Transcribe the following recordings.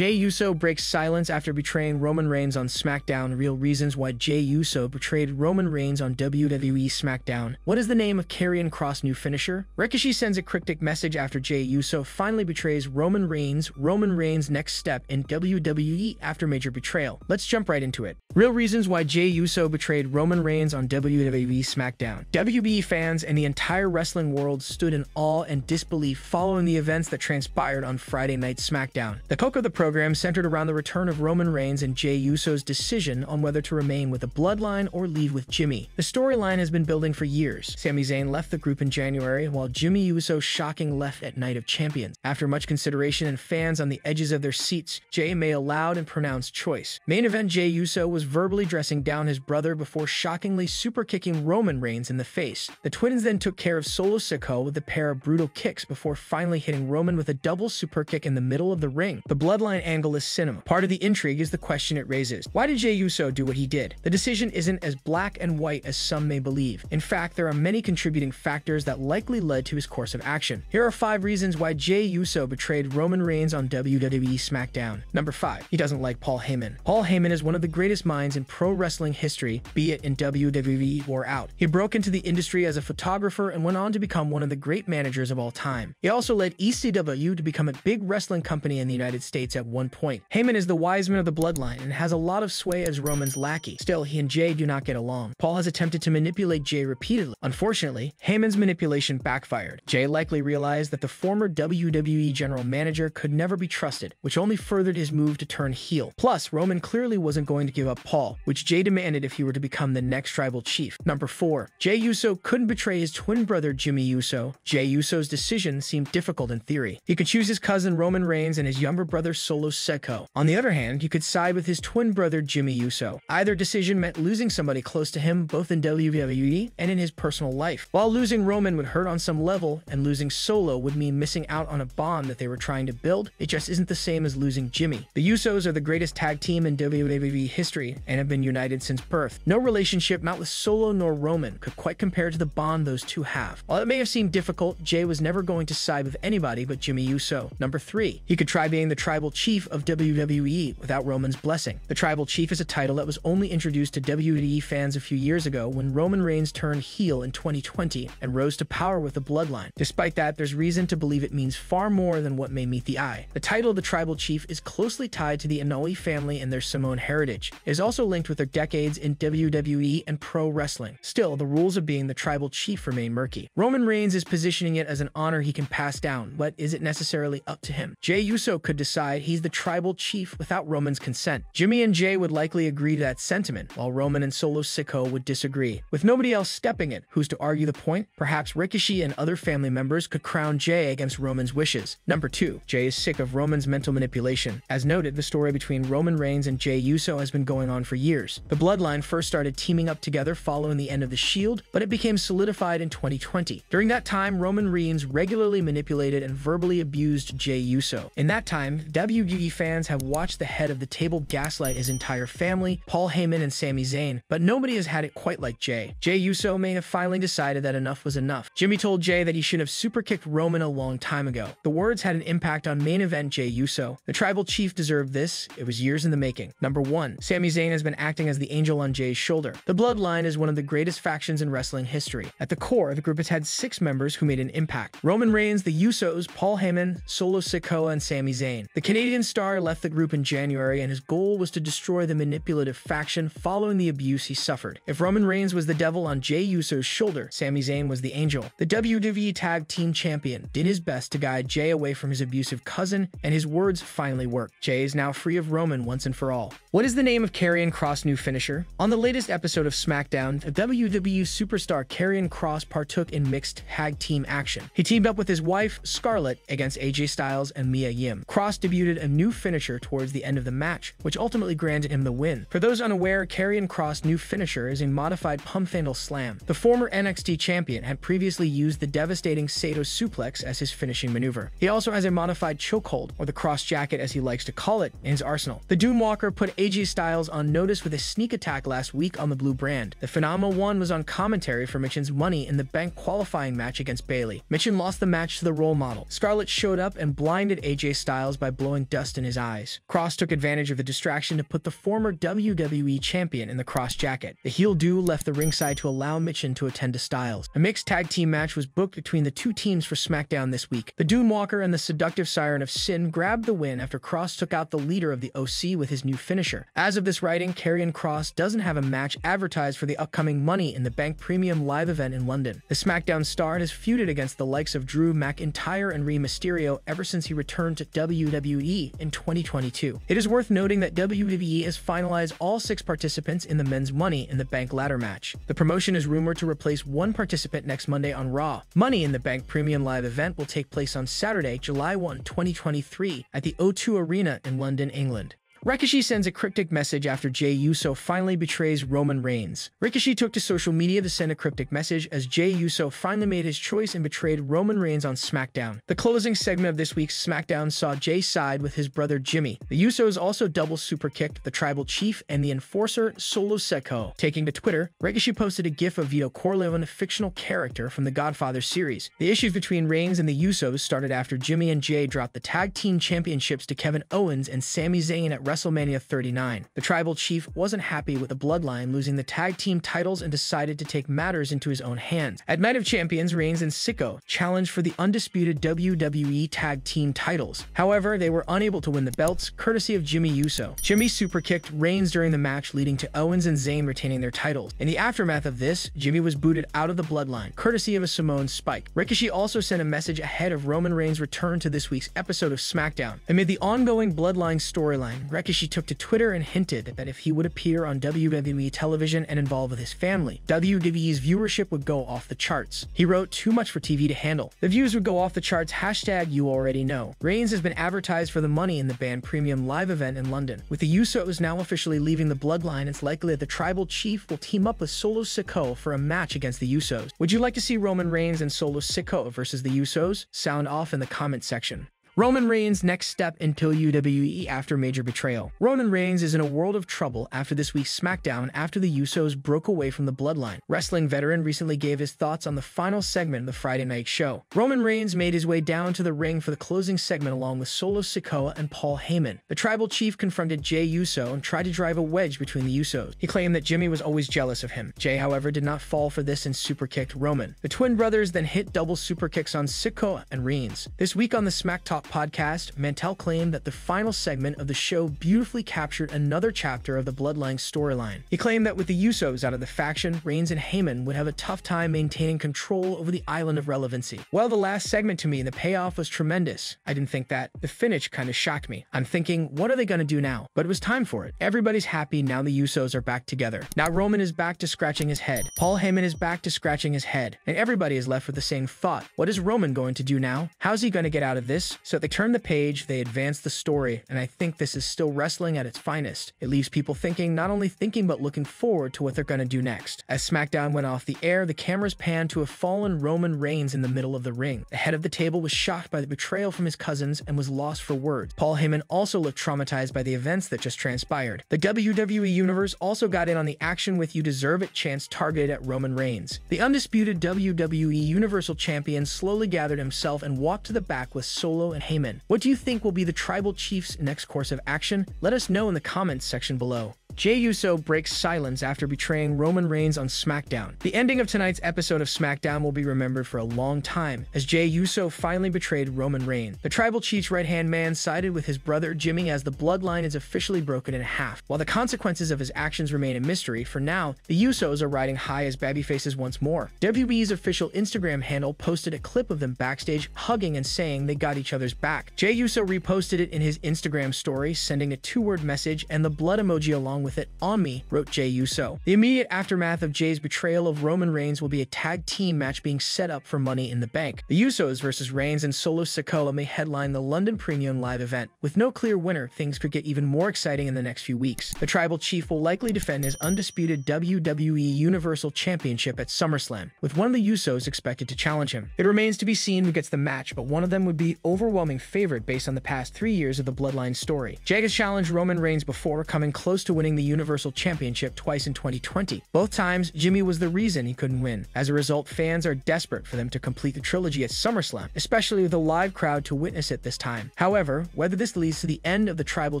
Jey Uso breaks silence after betraying Roman Reigns on SmackDown. Real reasons why Jey Uso betrayed Roman Reigns on WWE SmackDown. What is the name of Karrion Kross' new finisher? Rikishi sends a cryptic message after Jey Uso finally betrays Roman Reigns. Roman Reigns' next step in WWE after major betrayal. Let's jump right into it. Real reasons why Jey Uso betrayed Roman Reigns on WWE SmackDown. WWE fans and the entire wrestling world stood in awe and disbelief following the events that transpired on Friday Night SmackDown. The coke of the program centered around the return of Roman Reigns and Jey Uso's decision on whether to remain with the Bloodline or leave with Jimmy. The storyline has been building for years. Sami Zayn left the group in January, while Jimmy Uso shocking left at Night of Champions. After much consideration and fans on the edges of their seats, Jey made a loud and pronounced choice. Main event Jey Uso was verbally dressing down his brother before shockingly super kicking Roman Reigns in the face. The twins then took care of Solo Sikoa with a pair of brutal kicks before finally hitting Roman with a double super kick in the middle of the ring. The bloodline angle is cinema. Part of the intrigue is the question it raises. Why did Jey Uso do what he did? The decision isn't as black and white as some may believe. In fact, there are many contributing factors that likely led to his course of action. Here are five reasons why Jey Uso betrayed Roman Reigns on WWE SmackDown. Number 5. He doesn't like Paul Heyman. Paul Heyman is one of the greatest minds in pro wrestling history, be it in WWE or out. He broke into the industry as a photographer and went on to become one of the great managers of all time. He also led ECW to become a big wrestling company in the United States at one point. Heyman is the wise man of the bloodline and has a lot of sway as Roman's lackey. Still, he and Jey do not get along. Paul has attempted to manipulate Jey repeatedly. Unfortunately, Heyman's manipulation backfired. Jey likely realized that the former WWE general manager could never be trusted, which only furthered his move to turn heel. Plus, Roman clearly wasn't going to give up Paul, which Jey demanded if he were to become the next tribal chief. Number 4. Jey Uso couldn't betray his twin brother Jimmy Uso. Jey Uso's decision seemed difficult in theory. He could choose his cousin Roman Reigns and his younger brother Solo Sikoa. On the other hand, he could side with his twin brother Jimmy Uso. Either decision meant losing somebody close to him both in WWE and in his personal life. While losing Roman would hurt on some level, and losing Solo would mean missing out on a bond that they were trying to build, it just isn't the same as losing Jimmy. The Usos are the greatest tag team in WWE history and have been united since birth. No relationship, not with Solo nor Roman, could quite compare to the bond those two have. While it may have seemed difficult, Jey was never going to side with anybody but Jimmy Uso. Number 3. He could try being the tribal chief of WWE without Roman's blessing. The tribal chief is a title that was only introduced to WWE fans a few years ago when Roman Reigns turned heel in 2020 and rose to power with the bloodline. Despite that, there's reason to believe it means far more than what may meet the eye. The title of the tribal chief is closely tied to the Anoa'i family and their Samoan heritage. It is also linked with their decades in WWE and pro wrestling. Still, the rules of being the tribal chief remain murky. Roman Reigns is positioning it as an honor he can pass down, but is it necessarily up to him? Jey Uso could decide he's the tribal chief without Roman's consent. Jimmy and Jey would likely agree to that sentiment, while Roman and Solo Sikoa would disagree. With nobody else stepping it, who's to argue the point? Perhaps Rikishi and other family members could crown Jey against Roman's wishes. Number 2. Jey is sick of Roman's mental manipulation. As noted, the story between Roman Reigns and Jey Uso has been going on for years. The Bloodline first started teaming up together following the end of The Shield, but it became solidified in 2020. During that time, Roman Reigns regularly manipulated and verbally abused Jey Uso. In that time, WWE fans have watched the head of the table gaslight his entire family, Paul Heyman and Sami Zayn, but nobody has had it quite like Jey. Jey Uso may have finally decided that enough was enough. Jimmy told Jey that he should have super kicked Roman a long time ago. The words had an impact on main event Jey Uso. The tribal chief deserved this. It was years in the making. Number 1. Sami Zayn has been acting as the angel on Jey's shoulder. The Bloodline is one of the greatest factions in wrestling history. At the core, the group has had six members who made an impact. Roman Reigns, the Usos, Paul Heyman, Solo Sikoa, and Sami Zayn. The Canadian star left the group in January and his goal was to destroy the manipulative faction following the abuse he suffered. If Roman Reigns was the devil on Jey Uso's shoulder, Sami Zayn was the angel. The WWE Tag Team Champion did his best to guide Jey away from his abusive cousin, and his words finally worked. Jey is now free of Roman once and for all. What is the name of Karrion Kross' new finisher? On the latest episode of SmackDown, the WWE superstar Karrion Kross partook in mixed tag team action. He teamed up with his wife, Scarlett, against AJ Styles and Mia Yim. Kross debuted a new finisher towards the end of the match, which ultimately granted him the win. For those unaware, Karrion Kross' new finisher is a modified pump handle slam. The former NXT champion had previously used the devastating Saito suplex as his finishing maneuver. He also has a modified chokehold, or the Kross jacket as he likes to call it, in his arsenal. The Doomwalker put AJ Styles on notice with a sneak attack last week on the blue brand. The Phenomenal One was on commentary for Michin's Money in the Bank qualifying match against Bayley. Michin lost the match to the role model. Scarlett showed up and blinded AJ Styles by blowing dust in his eyes. Kross took advantage of the distraction to put the former WWE champion in the Kross jacket. The heel duo left the ringside to allow Michin to attend to Styles. A mixed tag team match was booked between the two teams for SmackDown this week. The Doomwalker and the seductive Siren of Sin grabbed the win after Kross took out the leader of the OC with his new finisher. As of this writing, Karrion Kross doesn't have a match advertised for the upcoming Money in the Bank Premium live event in London. The SmackDown star has feuded against the likes of Drew McIntyre and Rey Mysterio ever since he returned to WWE in 2022. It is worth noting that WWE has finalized all six participants in the men's Money in the Bank ladder match. The promotion is rumored to replace one participant next Monday on Raw. Money in the Bank Premium Live event will take place on Saturday, July 1, 2023 at the O2 Arena in London, England. Rikishi sends a cryptic message after Jey Uso finally betrays Roman Reigns. Rikishi took to social media to send a cryptic message as Jey Uso finally made his choice and betrayed Roman Reigns on SmackDown. The closing segment of this week's SmackDown saw Jey side with his brother Jimmy. The Usos also double super kicked the Tribal Chief and the Enforcer Solo Sikoa. Taking to Twitter, Rikishi posted a gif of Vito Corleone, a fictional character from the Godfather series. The issues between Reigns and the Usos started after Jimmy and Jey dropped the tag team championships to Kevin Owens and Sami Zayn at WrestleMania 39. The tribal chief wasn't happy with the bloodline losing the tag team titles and decided to take matters into his own hands. At Night of Champions, Reigns and Sikoa challenged for the undisputed WWE tag team titles. However, they were unable to win the belts, courtesy of Jimmy Uso. Jimmy superkicked Reigns during the match, leading to Owens and Zayn retaining their titles. In the aftermath of this, Jimmy was booted out of the bloodline, courtesy of a Samoan spike. Rikishi also sent a message ahead of Roman Reigns' return to this week's episode of SmackDown. Amid the ongoing bloodline storyline, Rikishi took to Twitter and hinted that if he would appear on WWE television and involve with his family, WWE's viewership would go off the charts. He wrote, too much for TV to handle. The views would go off the charts, hashtag you already know. Reigns has been advertised for the money in the bank premium live event in London. With the Usos now officially leaving the bloodline, it's likely that the tribal chief will team up with Solo Sikoa for a match against the Usos. Would you like to see Roman Reigns and Solo Sikoa versus the Usos? Sound off in the comment section. Roman Reigns' next step into WWE after major betrayal. Roman Reigns is in a world of trouble after this week's SmackDown after the Usos broke away from the bloodline. Wrestling veteran recently gave his thoughts on the final segment of the Friday night show. Roman Reigns made his way down to the ring for the closing segment along with Solo Sikoa and Paul Heyman. The tribal chief confronted Jey Uso and tried to drive a wedge between the Usos. He claimed that Jimmy was always jealous of him. Jey, however, did not fall for this and super kicked Roman. The twin brothers then hit double super kicks on Sikoa and Reigns. This week on the Smack Talk podcast, Mantell claimed that the final segment of the show beautifully captured another chapter of the Bloodline storyline. He claimed that with the Usos out of the faction, Reigns and Heyman would have a tough time maintaining control over the island of relevancy. Well, the last segment to me, the payoff was tremendous. I didn't think that. The finish kind of shocked me. I'm thinking, what are they going to do now? But it was time for it. Everybody's happy now the Usos are back together. Now Roman is back to scratching his head. Paul Heyman is back to scratching his head. And everybody is left with the same thought. What is Roman going to do now? How's he going to get out of this? So they turn the page, they advance the story, and I think this is still wrestling at its finest. It leaves people thinking, not only thinking, but looking forward to what they're to do next. As SmackDown went off the air, the cameras panned to a fallen Roman Reigns in the middle of the ring. The head of the table was shocked by the betrayal from his cousins and was lost for words. Paul Heyman also looked traumatized by the events that just transpired. The WWE Universe also got in on the action with You Deserve It chance targeted at Roman Reigns. The undisputed WWE Universal Champion slowly gathered himself and walked to the back with Solo and Heyman. What do you think will be the Tribal Chief's next course of action? Let us know in the comments section below. Jey Uso breaks silence after betraying Roman Reigns on SmackDown. The ending of tonight's episode of SmackDown will be remembered for a long time, as Jey Uso finally betrayed Roman Reigns. The Tribal Chief's right-hand man sided with his brother Jimmy as the bloodline is officially broken in half. While the consequences of his actions remain a mystery, for now, the Usos are riding high as babyfaces once more. WWE's official Instagram handle posted a clip of them backstage hugging and saying they got each other's back. Jey Uso reposted it in his Instagram story, sending a two-word message and the blood emoji along with it on me, wrote Jey Uso. The immediate aftermath of Jey's betrayal of Roman Reigns will be a tag team match being set up for Money in the Bank. The Usos versus Reigns and Solo Sikoa may headline the London Premium Live event. With no clear winner, things could get even more exciting in the next few weeks. The Tribal Chief will likely defend his undisputed WWE Universal Championship at SummerSlam, with one of the Usos expected to challenge him. It remains to be seen who gets the match, but one of them would be overwhelming favorite based on the past three years of the Bloodline story. Jey has challenged Roman Reigns before, coming close to winning winning the Universal Championship twice in 2020. Both times, Jimmy was the reason he couldn't win. As a result, fans are desperate for them to complete the trilogy at SummerSlam, especially with a live crowd to witness it this time. However, whether this leads to the end of the Tribal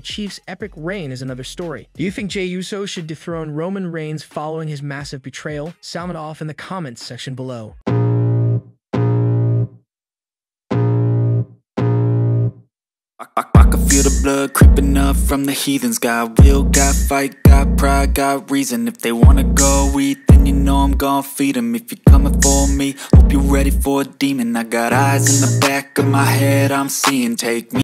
Chief's epic reign is another story. Do you think Jey Uso should dethrone Roman Reigns following his massive betrayal? Sound it off in the comments section below. Feel the blood creeping up from the heathens. Got will, got fight, got pride, got reason. If they wanna go eat, then you know I'm gon' feed them If you're coming for me, hope you're ready for a demon. I got eyes in the back of my head, I'm seeing. Take me